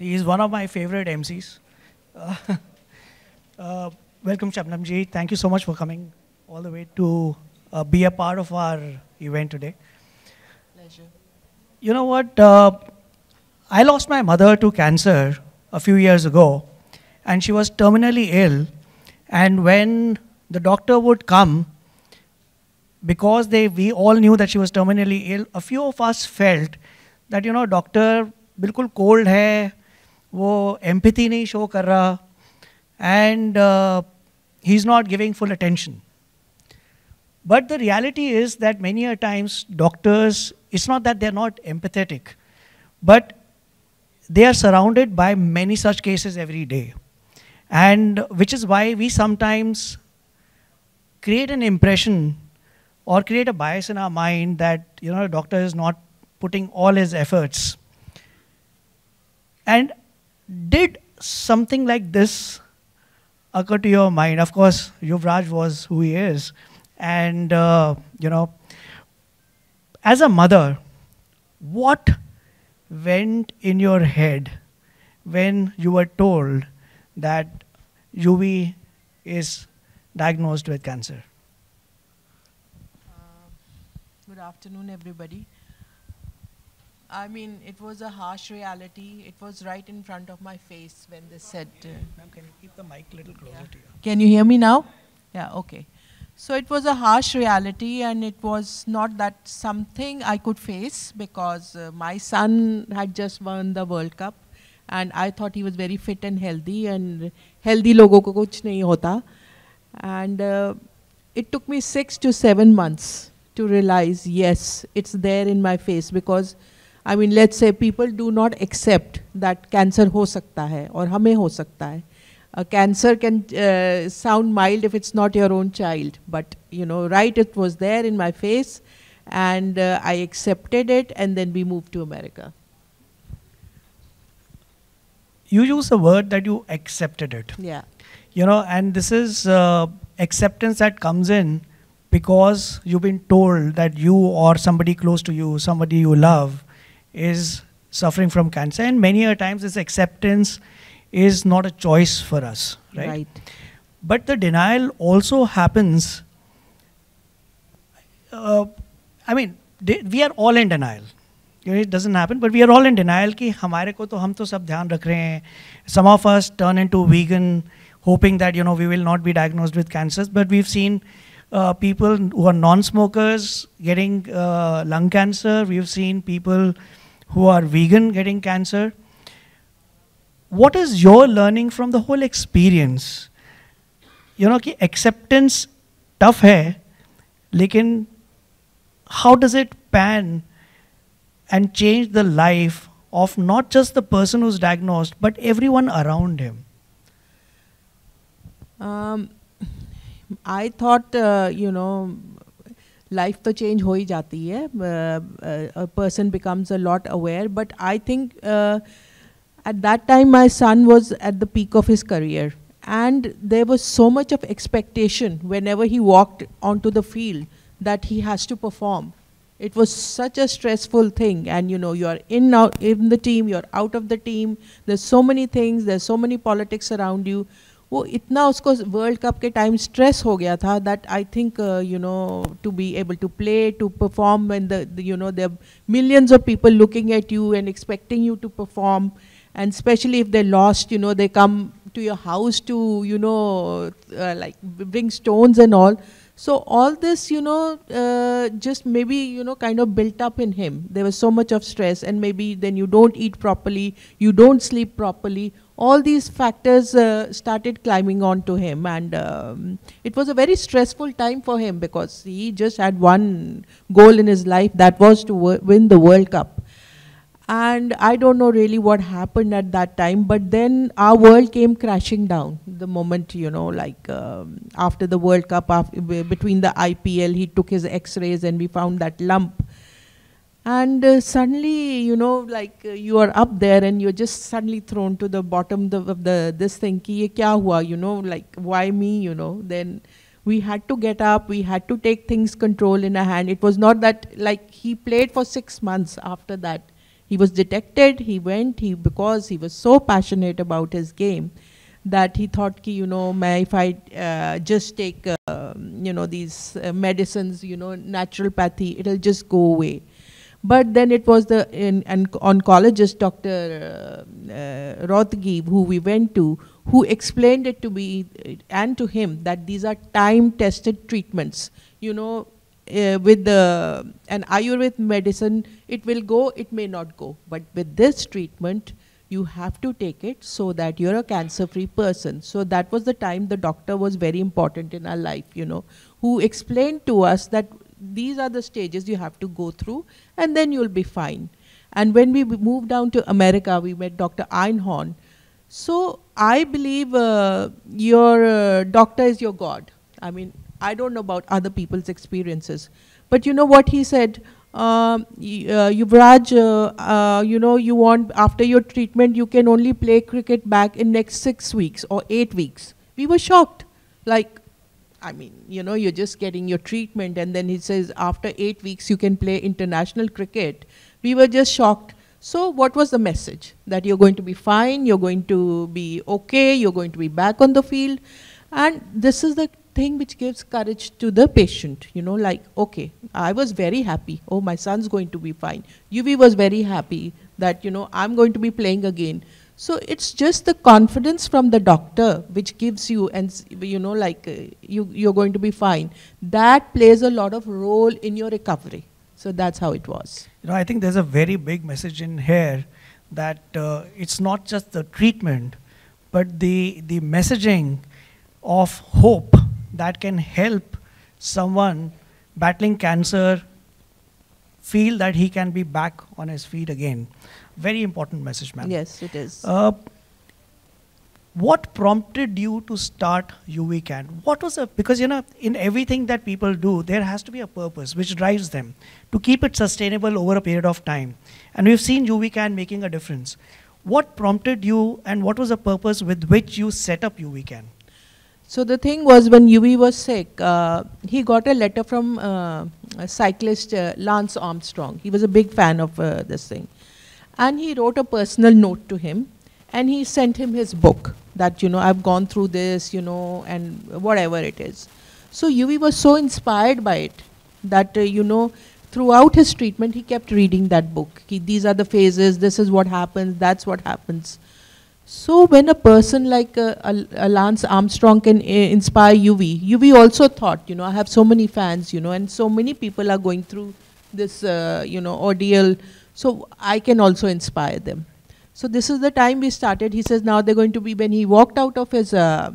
He is one of my favorite MCs. Uh, uh, welcome, Shabnam ji. Thank you so much for coming all the way to uh, be a part of our event today. Pleasure. You know what? Uh, I lost my mother to cancer a few years ago, and she was terminally ill. And when the doctor would come, because they, we all knew that she was terminally ill, a few of us felt that, you know, doctor बिल्कुल cold है वो empathy नहीं show कर रहा and uh, he's not giving full attention. But the reality is that many a times doctors, it's not that they're not empathetic, but they are surrounded by many such cases every day. And which is why we sometimes create an impression or create a bias in our mind that, you know, a doctor is not putting all his efforts. And did something like this occur to your mind? Of course, Yuvraj was who he is. And, uh, you know, as a mother, what went in your head when you were told that Yuvi is diagnosed with cancer? Good afternoon, everybody. I mean, it was a harsh reality. It was right in front of my face when they said. Uh, Ma'am, can you keep the mic a little closer yeah. to you? Can you hear me now? Yeah, okay. So it was a harsh reality, and it was not that something I could face because uh, my son had just won the World Cup, and I thought he was very fit and healthy, and healthy logo ko kuch nahi hota. And uh, it took me six to seven months to realize, yes, it's there in my face because I mean, let's say people do not accept that cancer हो सकता है और हमें हो सकता है. A cancer can uh, sound mild if it's not your own child, but you know, right, it was there in my face, and uh, I accepted it, and then we moved to America. You use the word that you accepted it. Yeah. You know, and this is uh, acceptance that comes in because you've been told that you or somebody close to you, somebody you love, is suffering from cancer. And many a times this acceptance is not a choice for us, right? Right. But the denial also happens. Uh, I mean, they, we are all in denial. You know, it doesn't happen, but we are all in denial कि हमारे को तो हम तो सब ध्यान रख रहे हैं. Some of us turn into vegan, hoping that you know we will not be diagnosed with cancers. But we've seen uh, people who are non-smokers getting uh, lung cancer. We've seen people who are vegan getting cancer. What is your learning from the whole experience? You know कि acceptance tough है, लेकिन how does it pan and change the life of not just the person who's diagnosed, but everyone around him? Um, I thought, uh, you know, life तो change हो ही जाती है. Uh, uh, becomes a lot aware, but I think uh, at that time my son was at the peak of his career, and there was so much of expectation whenever he walked onto the field that he has to perform. It was such a stressful thing, and you know, you're in out in the team, you're out of the team. There's so many things, there's so many politics around you. वो इतना उसको world cup के time stress हो गया था that I think you know to be able to play to perform and the you know there millions of people looking at you and expecting you to perform and especially if they're lost, you know, they come to your house to, you know, uh, like bring stones and all. So all this, you know, uh, just maybe, you know, kind of built up in him. There was so much of stress and maybe then you don't eat properly, you don't sleep properly. All these factors uh, started climbing onto him and um, it was a very stressful time for him because he just had one goal in his life that was to win the World Cup and I don't know really what happened at that time, but then our world came crashing down the moment, you know, like um, after the World Cup, after, between the IPL, he took his x rays and we found that lump. And uh, suddenly, you know, like uh, you are up there and you're just suddenly thrown to the bottom the, of the this thing, ki ye kya hua, you know, like why me, you know, then we had to get up, we had to take things control in a hand. It was not that, like, he played for six months after that He was detected, he went, he because he was so passionate about his game that he thought, ki, you know, may if I uh, just take, uh, you know, these uh, medicines, you know, naturopathy, it'll just go away. But then it was the in, an oncologist, Dr. Uh, uh, Rohatgi, who we went to, who explained it to me and to him that these are time-tested treatments. You know, uh, with the, an Ayurvedic medicine, it will go, it may not go. But with this treatment, you have to take it so that you're a cancer-free person. So that was the time the doctor was very important in our life, you know, who explained to us that these are the stages you have to go through and then you'll be fine. And when we moved down to America, we met Dr. Einhorn. So I believe uh, your uh, doctor is your God. I mean, I don't know about other people's experiences. But you know what he said? Um, uh, Yuvraj, uh, uh, you know, you want, after your treatment, you can only play cricket back in next six weeks or eight weeks. We were shocked. Like, I mean, you know, you're just getting your treatment and then he says after eight weeks you can play international cricket. We were just shocked. So what was the message? That you're going to be fine, you're going to be okay, you're going to be back on the field. And this is the thing which gives courage to the patient, you know, like, okay, I was very happy. Oh, my son's going to be fine. Yuvi was very happy that, you know, I'm going to be playing again. So it's just the confidence from the doctor which gives you, and you know, like uh, you, you're going to be fine. That plays a lot of role in your recovery. So that's how it was. You know, I think there's a very big message in here that uh, it's not just the treatment, but the the messaging of hope that can help someone battling cancer feel that he can be back on his feet again. Very important message, ma'am. Yes, it is. Uh, what prompted you to start UV What was a, because you know, in everything that people do, there has to be a purpose which drives them to keep it sustainable over a period of time. And we've seen UV making a difference. What prompted you and what was the purpose with which you set up UV So the thing was when Yuvi was sick, uh, he got a letter from uh, a cyclist uh, Lance Armstrong. He was a big fan of uh, this thing. And he wrote a personal note to him and he sent him his book that, you know, I've gone through this, you know, and whatever it is. So Yuvi was so inspired by it that, uh, you know, throughout his treatment, he kept reading that book. He, these are the phases, this is what happens, that's what happens. So when a person like uh, a, Lance Armstrong can uh, inspire Yuvi, Yuvi also thought, you know, I have so many fans, you know, and so many people are going through this, uh, you know, ordeal so I can also inspire them. So this is the time we started. He says now they're going to be, when he walked out of his, uh,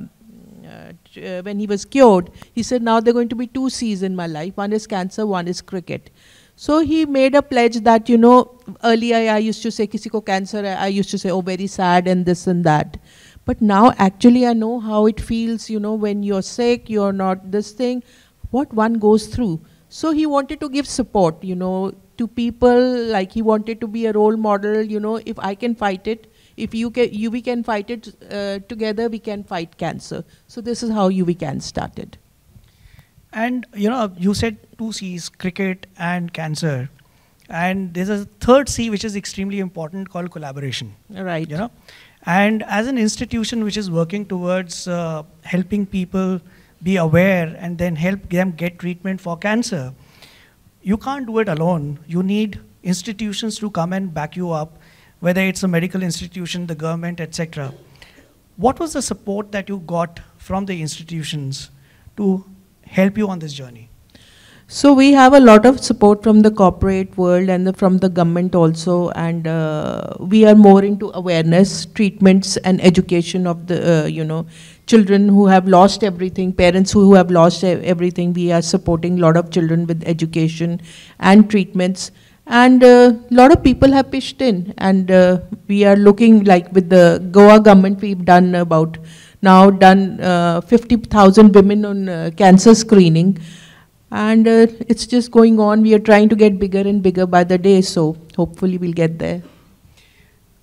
uh, when he was cured, he said now they're going to be two C's in my life. One is cancer, one is cricket. So he made a pledge that, you know, earlier I used to say, kisi ko cancer, I used to say, oh, very sad and this and that. But now actually I know how it feels, you know, when you're sick, you're not this thing, what one goes through. So he wanted to give support, you know, to people like he wanted to be a role model you know if i can fight it if you can you we can fight it uh, together we can fight cancer. So this is how YouWeCan started and you know you said two c's cricket and cancer. And there's a third c which is extremely important called collaboration. Right. You know? And as an institution which is working towards uh, helping people be aware and then help them get treatment for cancer you can't do it alone. You need institutions to come and back you up, whether it's a medical institution, the government, etc. What was the support that you got from the institutions to help you on this journey? So we have a lot of support from the corporate world and the, from the government also, and uh, we are more into awareness, treatments, and education of the uh, you know children who have lost everything, parents who have lost everything. We are supporting a lot of children with education and treatments. And a uh, lot of people have pitched in. And uh, we are looking like with the Goa government, we've done about now done uh, 50,000 women on uh, cancer screening. And uh, it's just going on. We are trying to get bigger and bigger by the day. So hopefully we'll get there.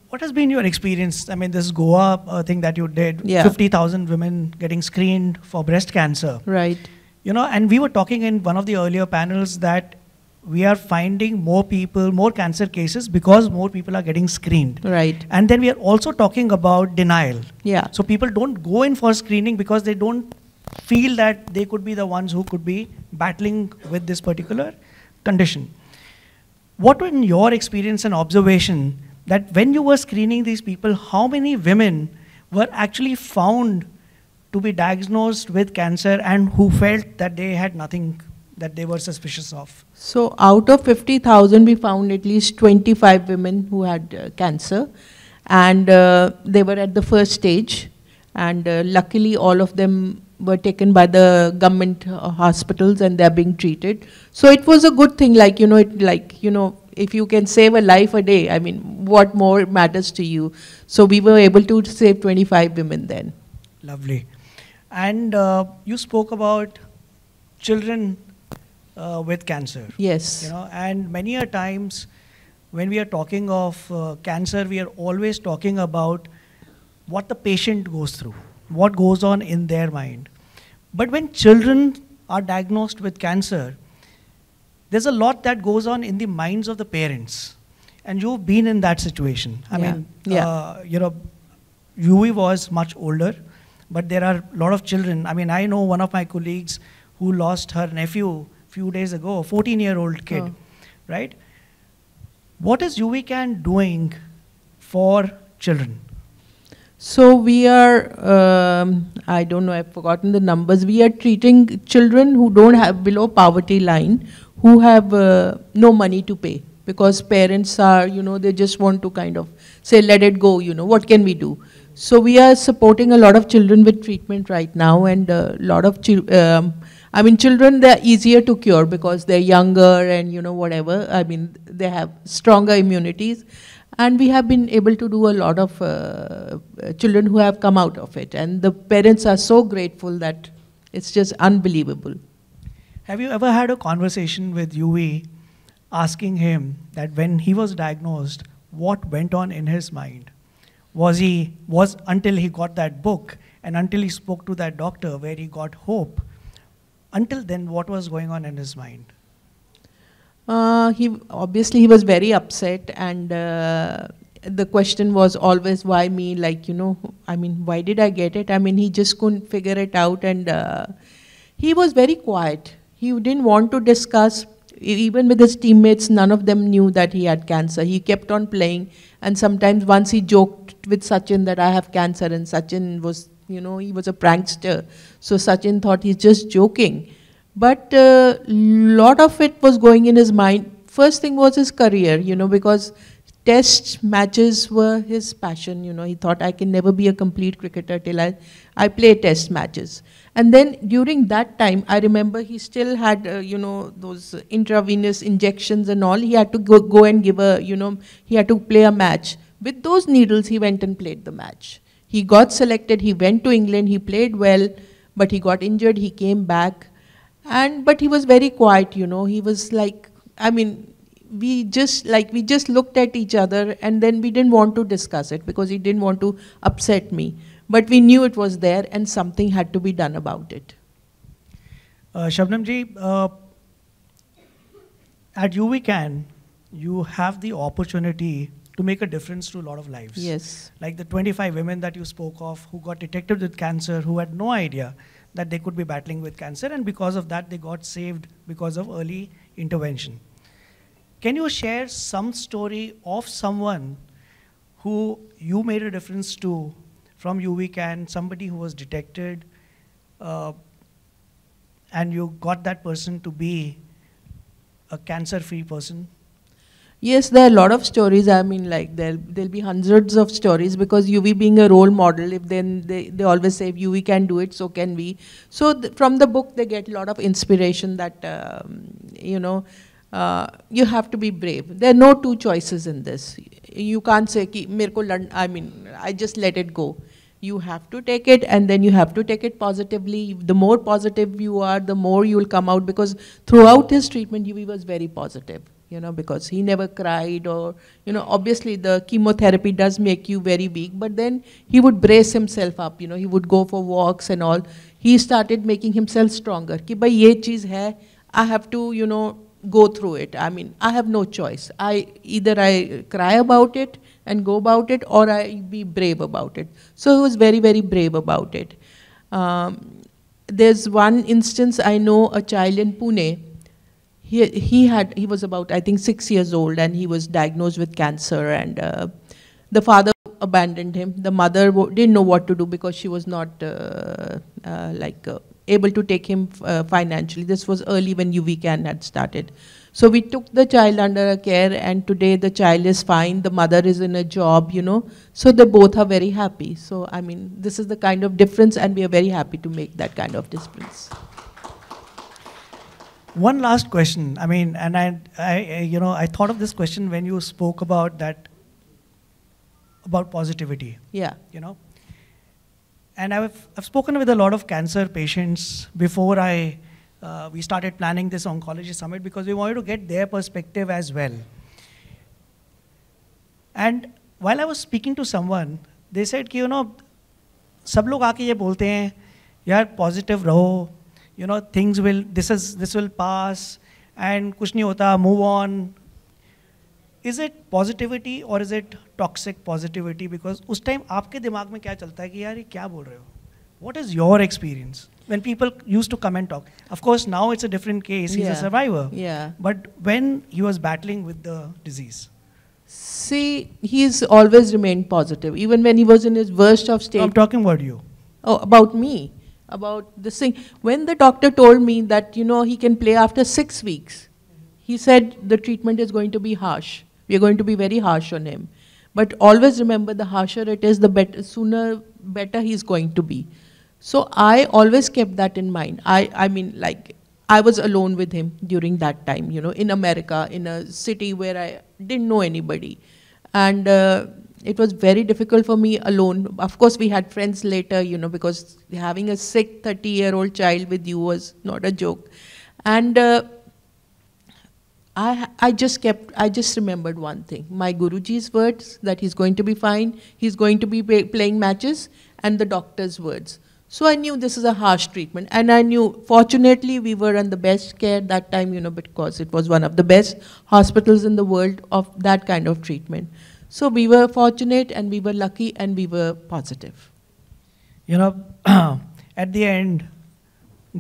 What has been your experience? I mean, this Goa uh, thing that you did, yeah. 50,000 women getting screened for breast cancer. Right. You know, and we were talking in one of the earlier panels that we are finding more people, more cancer cases because more people are getting screened. Right. And then we are also talking about denial. Yeah. So people don't go in for screening because they don't feel that they could be the ones who could be battling with this particular condition. What in your experience and observation that when you were screening these people, how many women were actually found to be diagnosed with cancer and who felt that they had nothing that they were suspicious of? So out of 50,000, we found at least 25 women who had uh, cancer, and uh, they were at the first stage. And uh, luckily, all of them were taken by the government uh, hospitals, and they're being treated. So it was a good thing. Like you know, it like you know, if you can save a life a day, I mean, what more matters to you? So we were able to save 25 women then. Lovely. And uh, you spoke about children uh, with cancer. Yes. You know, and many a times when we are talking of uh, cancer, we are always talking about what the patient goes through, what goes on in their mind. But when children are diagnosed with cancer, there's a lot that goes on in the minds of the parents. And you've been in that situation. I Yeah. mean, Yeah. Uh, you know, Yuvi was much older, but there are a lot of children. I mean, I know one of my colleagues who lost her nephew a few days ago, a 14 year old kid, Oh. right? What is YouWeCan doing for children? So we are, um, I don't know, I've forgotten the numbers. We are treating children who don't have below poverty line, who have uh, no money to pay because parents are, you know, they just want to kind of say, let it go, you know, what can we do? So we are supporting a lot of children with treatment right now and a lot of, um, I mean, children, they're easier to cure because they're younger and, you know, whatever. I mean, they have stronger immunities. And we have been able to do a lot of uh, children who have come out of it. And the parents are so grateful that it's just unbelievable. Have you ever had a conversation with Yuvi asking him that when he was diagnosed, what went on in his mind? Was he, was until he got that book and until he spoke to that doctor where he got hope, until then, what was going on in his mind? Uh, he obviously he was very upset, and uh, the question was always why me? Like you know, I mean, why did I get it? I mean, he just couldn't figure it out, and uh, he was very quiet. He didn't want to discuss. Even with his teammates, none of them knew that he had cancer. He kept on playing, and sometimes once he joked with Sachin that I have cancer, and Sachin was, you know, he was a prankster. So Sachin thought he's just joking. But a lot of it was going in his mind. First thing was his career, you know, because test matches were his passion, you know. He thought I can never be a complete cricketer till I, I play test matches. And then during that time, I remember he still had, uh, you know, those intravenous injections and all. He had to go, go and give a, you know, he had to play a match. With those needles, he went and played the match. He got selected, he went to England, he played well, but he got injured, he came back and but he was very quiet you know he was like i mean we just like we just looked at each other and then we didn't want to discuss it because he didn't want to upset me but we knew it was there and something had to be done about it Uh, Shabnam ji, uh, at YouWeCan, you have the opportunity to make a difference to a lot of lives. yes Like the 25 women that you spoke of who got detected with cancer, who had no idea that they could be battling with cancer, and because of that, they got saved because of early intervention. Can you share some story of someone who you made a difference to from YouWeCan, somebody who was detected, uh, and you got that person to be a cancer free person? Yes, there are a lot of stories. I mean, like there'll there'll be hundreds of stories because Yuvi being a role model. If then they, they always say if UV can do it, so can we. So th- from the book they get a lot of inspiration that um, you know uh, you have to be brave. There are no two choices in this. You can't say, Ki, I mean, I just let it go. You have to take it and then you have to take it positively. The more positive you are, the more you will come out because throughout his treatment, he was very positive, you know, because he never cried or, you know, obviously the chemotherapy does make you very weak, but then he would brace himself up, you know, he would go for walks and all. He started making himself stronger. Ki, bhai, ye cheez hai, I have to, you know, go through it. I mean, I have no choice. I either I cry about it and go about it, or I be brave about it. So he was very, very brave about it. Um, there's one instance I know a child in Pune. He, he had he was about I think six years old and he was diagnosed with cancer and uh, the father abandoned him. The mother didn't know what to do because she was not uh, uh, like uh, able to take him uh, financially. This was early when YouWeCan had started. So we took the child under our care and today the child is fine, the mother is in a job, you know. So they both are very happy. So I mean, this is the kind of difference and we are very happy to make that kind of difference. One last question. I mean, and I, I, you know, I thought of this question when you spoke about that, about positivity. Yeah. You know, and I've, I've spoken with a lot of cancer patients before I uh, we started planning this oncology summit because we wanted to get their perspective as well. And while I was speaking to someone, they said कि you know सब लोग आके ये बोलते हैं यार positive रहो you know things will this is this will pass and कुछ नहीं होता move on is it positivity or is it toxic positivity because उस टाइम आपके दिमाग में क्या चलता है कि यार ये क्या बोल रहे हो what is your experience when people used to come and talk? Of course, now it's a different case. He's Yeah. a survivor. Yeah. But when he was battling with the disease, See, he's always remained positive, even when he was in his worst of state. I'm talking about you. Oh, about me, about this thing. When the doctor told me that, you know, he can play after six weeks, he said the treatment is going to be harsh. We're going to be very harsh on him. But always remember, the harsher it is, the better, sooner, better he's going to be. So I always kept that in mind. I, I mean, like, I was alone with him during that time, you know, in America, in a city where I didn't know anybody. And uh, it was very difficult for me alone. Of course, we had friends later, you know, because having a sick 30 year old child with you was not a joke. And uh, I, I just kept, I just remembered one thing my Guruji's words that he's going to be fine, he's going to be play, playing matches, and the doctor's words. So I knew this is a harsh treatment, and I knew, fortunately, we were on the best care that time, you know, because it was one of the best hospitals in the world of that kind of treatment. So we were fortunate, and we were lucky, and we were positive. You know, at the end,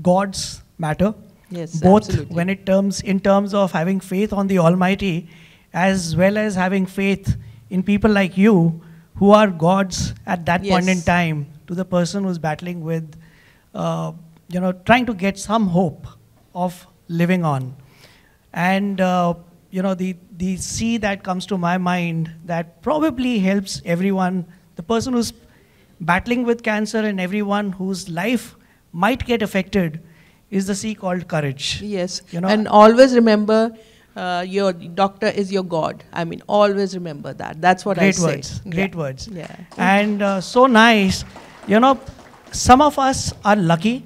gods matter. Yes, both absolutely. when it terms in terms of having faith on the Almighty, as well as having faith in people like you, who are gods at that point in time to the person who's battling with, uh, you know, trying to get some hope of living on. And, uh, you know, the, the C that comes to my mind that probably helps everyone, the person who's battling with cancer and everyone whose life might get affected, is the C called courage. Yes, You know- and always remember uh, your doctor is your God. I mean, always remember that. That's what I Great say. words, great Yeah. words. Yeah. And uh, so nice. You know, some of us are lucky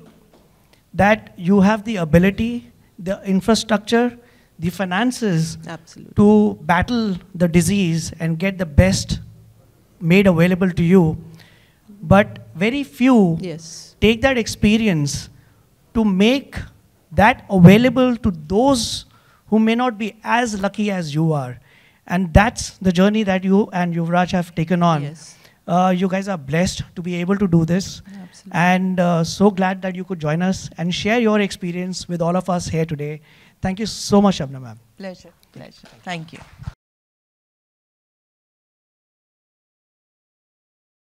that you have the ability, the infrastructure, the finances Absolutely. to battle the disease and get the best made available to you. But very few Yes. take that experience to make that available to those who may not be as lucky as you are. And that's the journey that you and Yuvraj have taken on. Yes. Uh, you guys are blessed to be able to do this. Absolutely. And uh, so glad that you could join us and share your experience with all of us here today. Thank you so much, Shabna ma'am. Pleasure. Pleasure. Thank you.